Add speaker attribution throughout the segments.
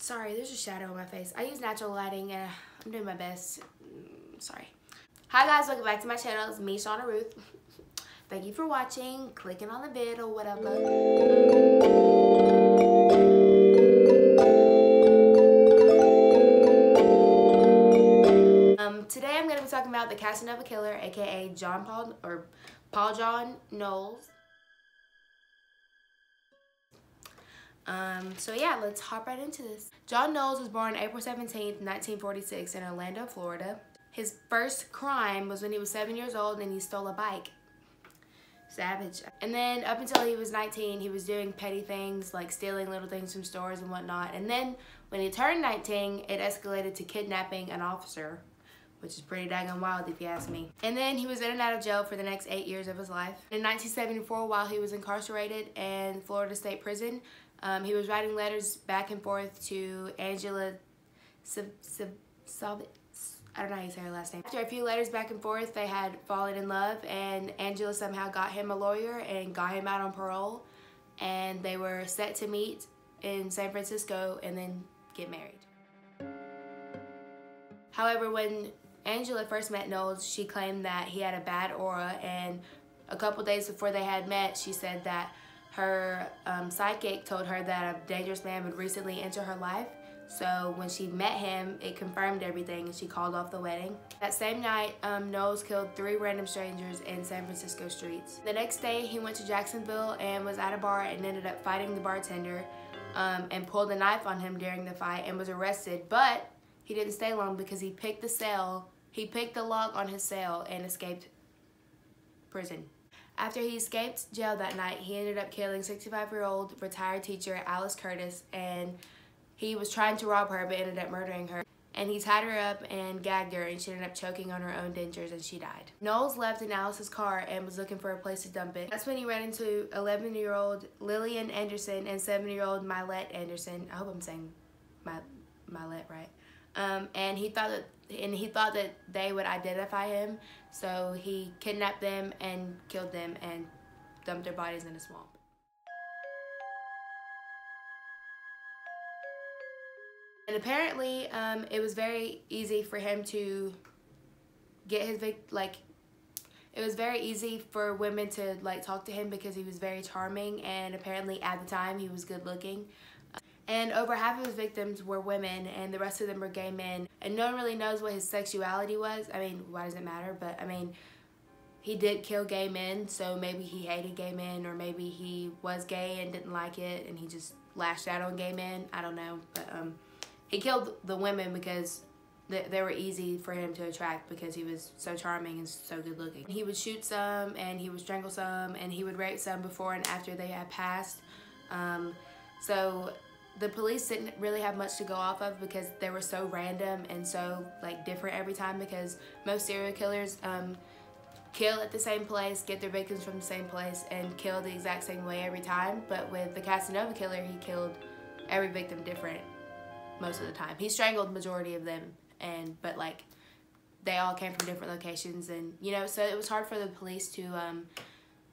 Speaker 1: Sorry, there's a shadow on my face. I use natural lighting and I'm doing my best. Mm, sorry. Hi guys, welcome back to my channel. It's me, Shawna Ruth. Thank you for watching, clicking on the vid or whatever. Um, today I'm going to be talking about the Casanova Killer, aka John Paul, or Paul John Knowles. Um, so yeah, let's hop right into this. John Knowles was born April 17th, 1946 in Orlando, Florida. His first crime was when he was seven years old and he stole a bike. Savage. And then up until he was 19, he was doing petty things like stealing little things from stores and whatnot. And then when he turned 19, it escalated to kidnapping an officer, which is pretty daggone wild if you ask me. And then he was in and out of jail for the next eight years of his life. In 1974, while he was incarcerated in Florida State Prison, um, he was writing letters back and forth to Angela Sab Sab I don't know how you say her last name. After a few letters back and forth, they had fallen in love and Angela somehow got him a lawyer and got him out on parole and they were set to meet in San Francisco and then get married. However, when Angela first met Knowles, she claimed that he had a bad aura and a couple days before they had met, she said that her um, psychic told her that a dangerous man would recently enter her life. So when she met him, it confirmed everything and she called off the wedding. That same night, um, Knowles killed three random strangers in San Francisco streets. The next day, he went to Jacksonville and was at a bar and ended up fighting the bartender um, and pulled a knife on him during the fight and was arrested. But he didn't stay long because he picked the cell, he picked the lock on his cell and escaped prison. After he escaped jail that night, he ended up killing 65-year-old retired teacher Alice Curtis, and he was trying to rob her but ended up murdering her. And he tied her up and gagged her, and she ended up choking on her own dentures, and she died. Knowles left in Alice's car and was looking for a place to dump it. That's when he ran into 11-year-old Lillian Anderson and 7-year-old Mylette Anderson. I hope I'm saying my Mylette right. Um, and he thought that and he thought that they would identify him, so he kidnapped them and killed them and dumped their bodies in a swamp. And apparently, um, it was very easy for him to get his like it was very easy for women to like talk to him because he was very charming and apparently at the time he was good looking and over half of his victims were women and the rest of them were gay men. And no one really knows what his sexuality was. I mean, why does it matter? But I mean, he did kill gay men, so maybe he hated gay men or maybe he was gay and didn't like it and he just lashed out on gay men. I don't know. But um, he killed the women because they were easy for him to attract because he was so charming and so good looking. He would shoot some and he would strangle some and he would rape some before and after they had passed. Um, so the police didn't really have much to go off of because they were so random and so like different every time because most serial killers um, kill at the same place, get their victims from the same place, and kill the exact same way every time. But with the Casanova killer, he killed every victim different most of the time. He strangled majority of them, and but like they all came from different locations, and you know, so it was hard for the police to um,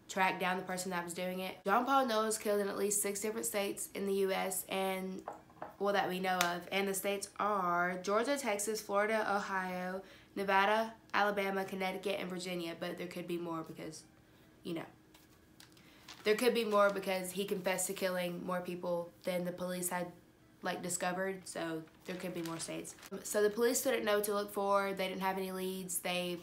Speaker 1: track down the person that was doing it. John Paul Knowles killed in at least six different states in the U.S. and well that we know of. And the states are Georgia, Texas, Florida, Ohio, Nevada, Alabama, Connecticut, and Virginia. But there could be more because, you know. There could be more because he confessed to killing more people than the police had like discovered so there could be more states so the police didn't know what to look for they didn't have any leads they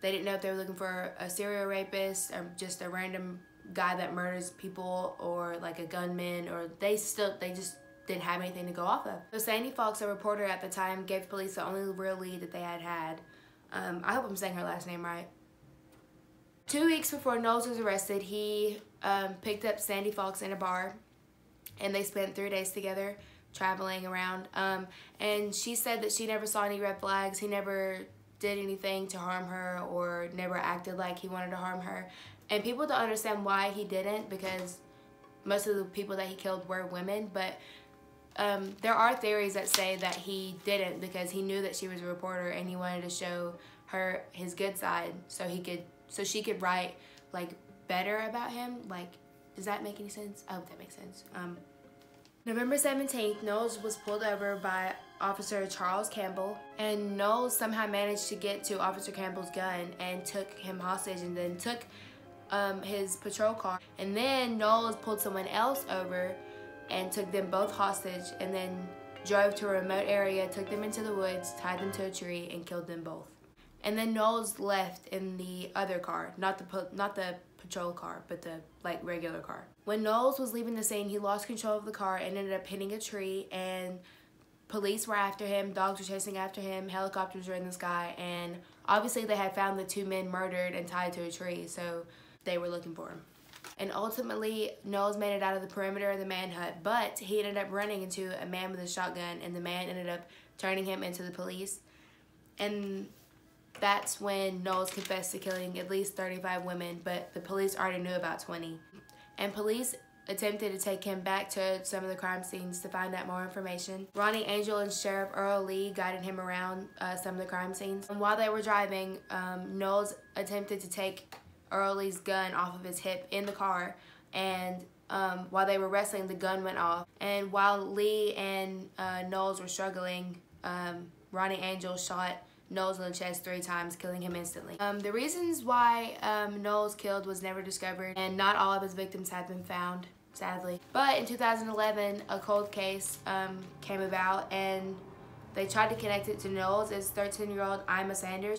Speaker 1: they didn't know if they were looking for a serial rapist or just a random guy that murders people or like a gunman or they still they just didn't have anything to go off of. So Sandy Fawkes, a reporter at the time, gave police the only real lead that they had had. Um, I hope I'm saying her last name right. Two weeks before Knowles was arrested, he um, picked up Sandy Fawkes in a bar and they spent three days together traveling around. Um, and she said that she never saw any red flags. He never did anything to harm her or never acted like he wanted to harm her. And people don't understand why he didn't because most of the people that he killed were women. But um, there are theories that say that he didn't because he knew that she was a reporter and he wanted to show her his good side so he could so she could write like better about him. Like, does that make any sense? I hope that makes sense. Um, November 17th, Knowles was pulled over by Officer Charles Campbell, and Knowles somehow managed to get to Officer Campbell's gun and took him hostage and then took um, his patrol car. And then Knowles pulled someone else over and took them both hostage and then drove to a remote area, took them into the woods, tied them to a tree, and killed them both. And then Knowles left in the other car, not the not the patrol car, but the like regular car. When Knowles was leaving the scene, he lost control of the car and ended up hitting a tree and police were after him, dogs were chasing after him, helicopters were in the sky, and obviously they had found the two men murdered and tied to a tree, so they were looking for him. And ultimately, Knowles made it out of the perimeter of the manhunt, but he ended up running into a man with a shotgun, and the man ended up turning him into the police. And that's when Knowles confessed to killing at least 35 women, but the police already knew about 20. And police attempted to take him back to some of the crime scenes to find out more information. Ronnie Angel and Sheriff Earl Lee guided him around uh, some of the crime scenes. And while they were driving, um, Knowles attempted to take Earl Lee's gun off of his hip in the car, and um, while they were wrestling, the gun went off. And while Lee and uh, Knowles were struggling, um, Ronnie Angel shot Knowles in the chest three times, killing him instantly. Um, the reasons why um, Knowles killed was never discovered, and not all of his victims have been found, sadly. But in 2011, a cold case um, came about, and they tried to connect it to Knowles as 13-year-old Ima Sanders.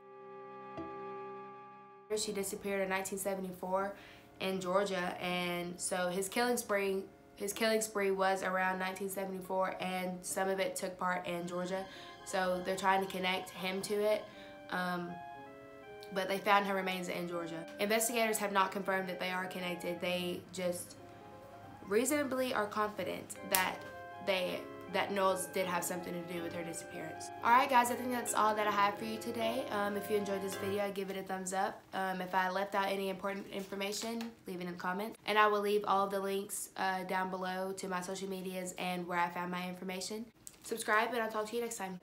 Speaker 1: She disappeared in 1974 in Georgia, and so his killing spree his killing spree was around 1974 and some of it took part in Georgia. So they're trying to connect him to it. Um, but they found her remains in Georgia. Investigators have not confirmed that they are connected. They just reasonably are confident that they that Knowles did have something to do with her disappearance. Alright guys, I think that's all that I have for you today. Um, if you enjoyed this video, give it a thumbs up. Um, if I left out any important information, leave it in the comments. And I will leave all the links uh, down below to my social medias and where I found my information. Subscribe and I'll talk to you next time.